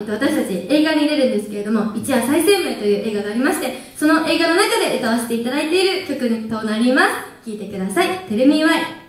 私たち映画に出るんですけれども、一夜再生命という映画がありまして、その映画の中で歌わせていただいている曲となります。聴いてください。テレミーワイ。